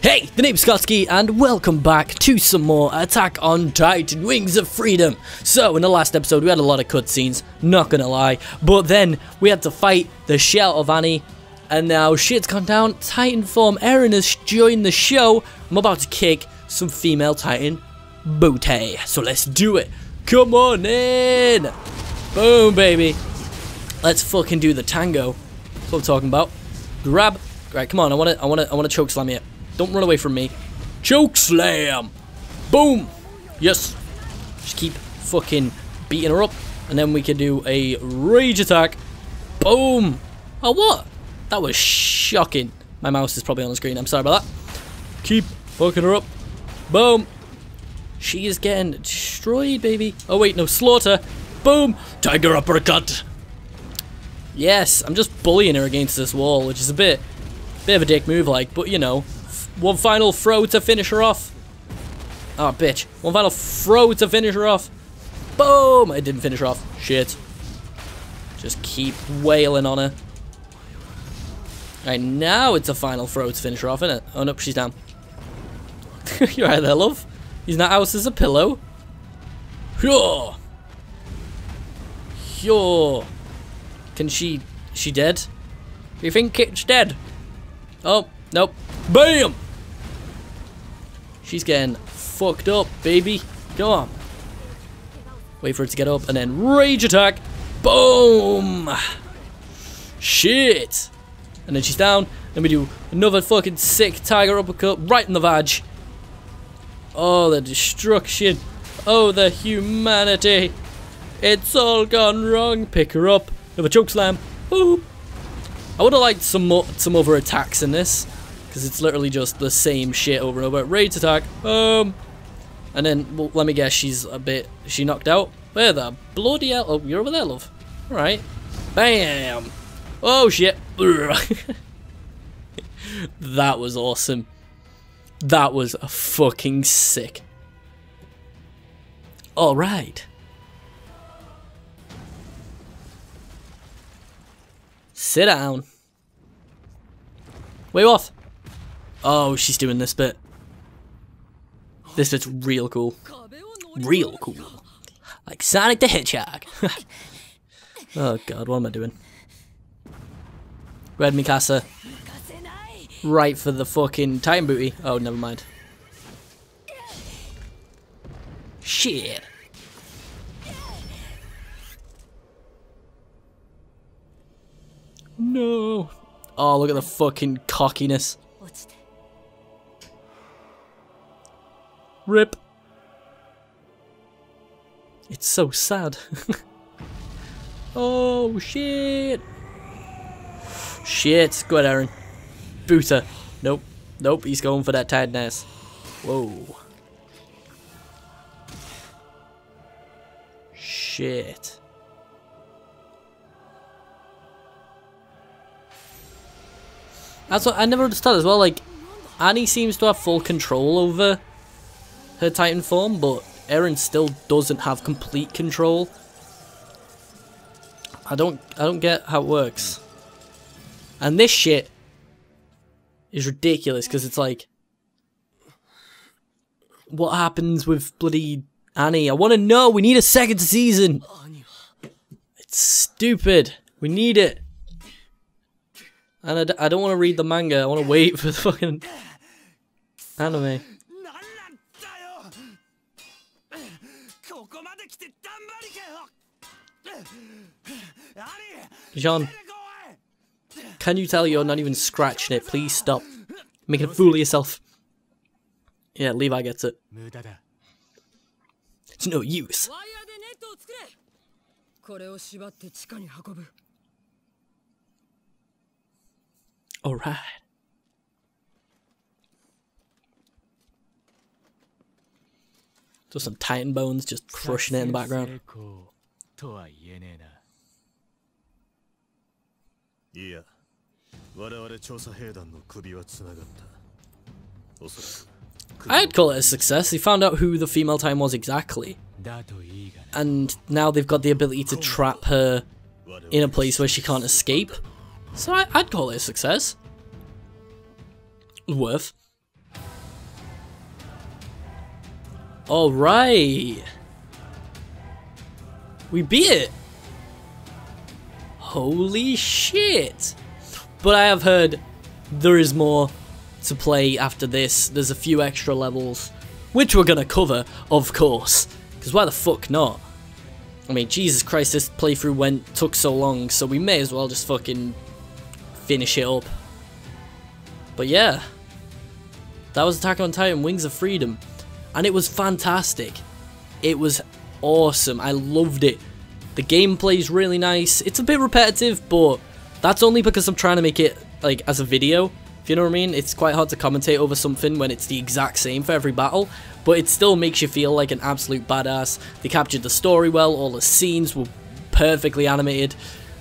Hey, the name's Scottscy, and welcome back to some more Attack on Titan Wings of Freedom. So, in the last episode, we had a lot of cutscenes, not gonna lie, but then we had to fight the shell of Annie, and now shit's gone down. Titan form Eren has joined the show. I'm about to kick some female Titan booty. So let's do it. Come on in. Boom, baby. Let's fucking do the tango. That's what I'm talking about. Grab. Right, come on. I want to. I want to. I want to choke slam you. Don't run away from me. Choke slam. Boom. Yes. Just keep fucking beating her up, and then we can do a rage attack. Boom. Oh what? That was shocking. My mouse is probably on the screen. I'm sorry about that. Keep fucking her up. Boom. She is getting destroyed, baby. Oh wait, no, slaughter. Boom. Tiger uppercut. Yes, I'm just bullying her against this wall, which is a bit, bit of a dick move, like. But you know, one final throw to finish her off. Oh, bitch. One final throw to finish her off. Boom! I didn't finish her off. Shit. Just keep wailing on her. Right, now it's a final throw to finish her off, isn't it? Oh, no, she's down. You're right there, love. Using that house as a pillow. Yo! Yo! Can she... she dead? You think it's dead? Oh, nope. BAM! She's getting fucked up, baby. Go on. Wait for it to get up and then rage attack. Boom! Shit! And then she's down. Then we do another fucking sick tiger uppercut right in the vag. Oh, the destruction. Oh, the humanity. It's all gone wrong. Pick her up. With a choke slam. Boop. I would have liked some more, some other attacks in this. Because it's literally just the same shit over and over. Rage attack. Boom. And then, well, let me guess, she's a bit... She knocked out? Where the bloody hell? Oh, you're over there, love. Alright. Bam. Oh, shit. that was awesome. That was fucking sick. Alright. Sit down. Wait off. Oh, she's doing this bit. This bit's real cool. Real cool. Like Sonic the Hedgehog. oh god, what am I doing? Red Mikasa. Right for the fucking Titan booty. Oh, never mind. Shit. No. Oh, look at the fucking cockiness. Rip. It's so sad. oh, shit. Shit. Go ahead, Eren. Buta. Nope. Nope, he's going for that ass. Whoa. Shit. That's what I never understood as well. Like, Annie seems to have full control over her Titan form, but Eren still doesn't have complete control. I don't, I don't get how it works. And this shit is ridiculous because it's like, what happens with bloody Annie? I want to know. We need a second season. It's stupid. We need it. And I d I don't want to read the manga. I want to wait for the fucking anime. Jean, can you tell you're not even scratching it? Please stop making a fool of yourself. Yeah, Levi gets it. It's no use. Alright. Just some Titan bones just crushing it in the background. いや我々調査兵団の首はつながったおそらく I'd call it a success. They found out who the female Titan was exactly. And now they've got the ability to trap her in a place where she can't escape. So I, would call it a success. Worth. Alright. We beat it. Holy shit. But I have heard there is more to play after this. There's a few extra levels, which we're going to cover, of course. Because why the fuck not? I mean, Jesus Christ, this playthrough went took so long, so we may as well just fucking finish it up. But yeah, that was Attack on Titan Wings of Freedom, and it was fantastic. It was awesome. I loved it. The gameplay is really nice. It's a bit repetitive, but that's only because I'm trying to make it like as a video. If you know what I mean? It's quite hard to commentate over something when it's the exact same for every battle, but it still makes you feel like an absolute badass. They captured the story well, all the scenes were perfectly animated,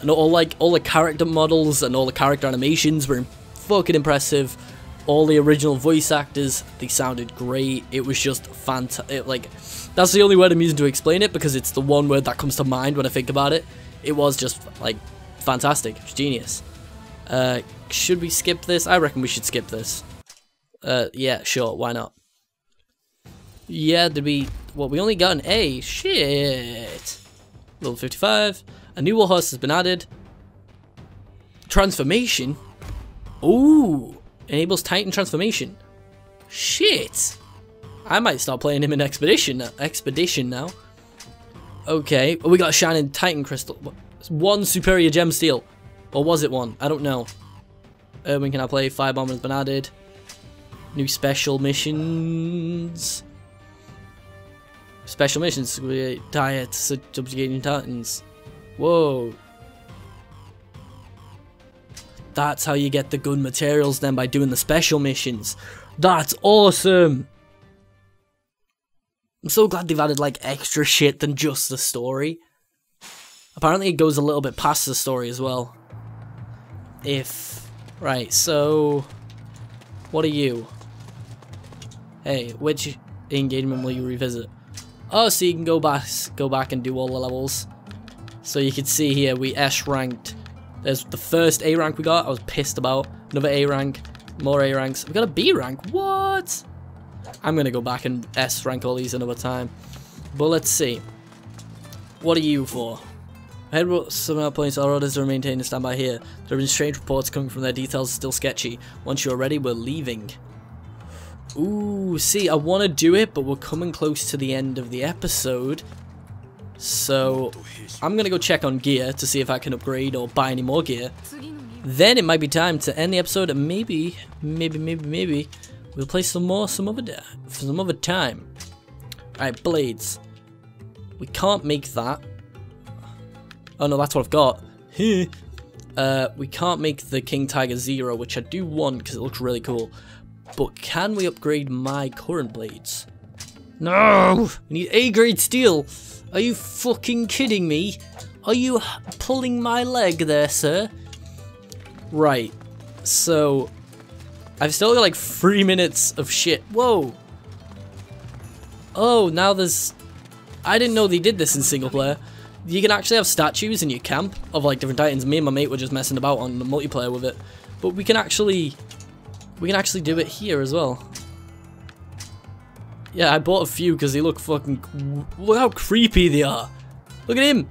and all like all the character models and all the character animations were fucking impressive. All the original voice actors, they sounded great. It was just fantastic. Like, that's the only word I'm using to explain it because it's the one word that comes to mind when I think about it. It was just like fantastic. Genius. Uh, should we skip this? I reckon we should skip this. Uh, yeah, sure, why not? Yeah, did we... Well, we only got an A. Shit. Level 55. A new warhorse has been added. Transformation? Ooh. Enables Titan transformation. Shit. I might start playing him in Expedition, Expedition now. Okay. Oh, we got a Shining Titan Crystal. One Superior Gem Steel. Or was it one? I don't know. Erwin can I play? Firebomb has been added. New special missions. Special missions. Diet subjugating titans. Whoa. That's how you get the good materials then by doing the special missions. That's awesome. I'm so glad they've added like extra shit than just the story. Apparently it goes a little bit past the story as well. If... Right, so... What are you? Hey, which engagement will you revisit? Oh, so you can go back, go back and do all the levels. So you can see here, we S ranked. There's the first A rank we got, I was pissed about. Another A rank, more A ranks. We got a B rank, what? I'm gonna go back and S rank all these another time. But let's see. What are you for? Head some points all orders are maintained and stand by here. There have been strange reports coming from their details still sketchy. Once you're ready, we're leaving. Ooh, see, I want to do it, but we're coming close to the end of the episode. So, I'm going to go check on gear to see if I can upgrade or buy any more gear. Then it might be time to end the episode and maybe, maybe, maybe, maybe, we'll play some more some other, some other time. Alright, blades. We can't make that. Oh no, that's what I've got. uh, we can't make the King Tiger Zero, which I do want because it looks really cool. But can we upgrade my current blades? No! We need A-grade steel! Are you fucking kidding me? Are you pulling my leg there, sir? Right. So, I've still got like three minutes of shit. Whoa! Oh, now there's... I didn't know they did this in single player you can actually have statues in your camp of like different titans. Me and my mate were just messing about on the multiplayer with it. But we can actually we can actually do it here as well. Yeah, I bought a few because they look fucking look how creepy they are. Look at him.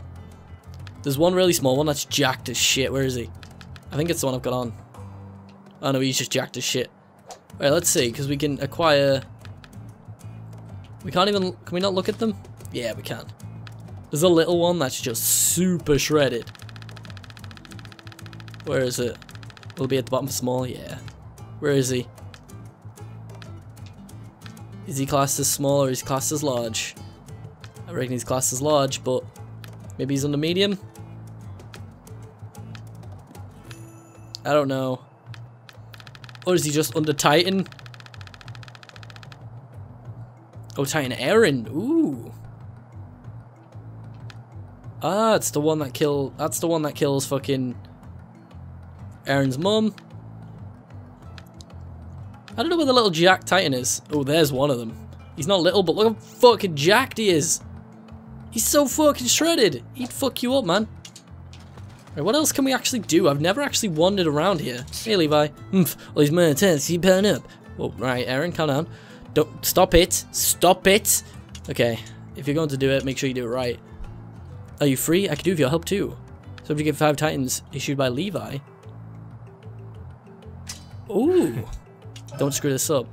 There's one really small one that's jacked as shit. Where is he? I think it's the one I've got on. Oh no, he's just jacked as shit. Alright, let's see, because we can acquire... We can't even... Can we not look at them? Yeah, we can. There's a little one that's just super shredded. Where is it? Will it be at the bottom small? Yeah. Where is he? Is he classed as small or is he classed as large? I reckon he's classed as large, but maybe he's under medium? I don't know. Or is he just under Titan? Oh, Titan Eren. Ooh. Ah, it's the one that kill. That's the one that kills fucking Eren's mum. I don't know where the little Jack Titan is. Oh, there's one of them. He's not little, but look how fucking jacked he is. He's so fucking shredded. He'd fuck you up, man. Right, what else can we actually do? I've never actually wandered around here. Hey, Levi. Humph, all these militants, keep burn up. Oh, right, Eren, calm down. Don't, stop it. Stop it. Okay, if you're going to do it, make sure you do it right. Are you free? I could do with your help too. So if you get five titans issued by Levi. Ooh. Don't screw this up.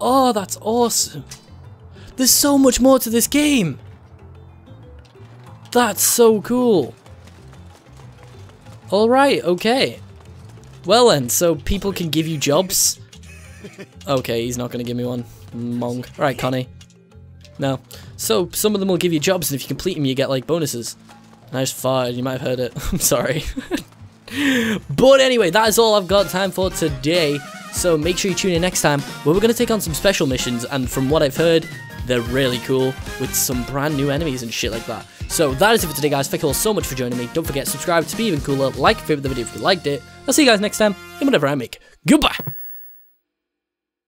Oh, that's awesome. There's so much more to this game. That's so cool. Alright, okay. Well then, so people can give you jobs? Okay, he's not going to give me one. Mong. Alright, Connie. No. So, some of them will give you jobs, and if you complete them, you get, like, bonuses. Nice fart, you might have heard it. I'm sorry. but anyway, that is all I've got time for today. So make sure you tune in next time, where we're going to take on some special missions, and from what I've heard, they're really cool, with some brand new enemies and shit like that. So that is it for today, guys. Thank you all so much for joining me. Don't forget, subscribe to be even cooler, like and favorite the video if you liked it. I'll see you guys next time, in whatever I make. Goodbye!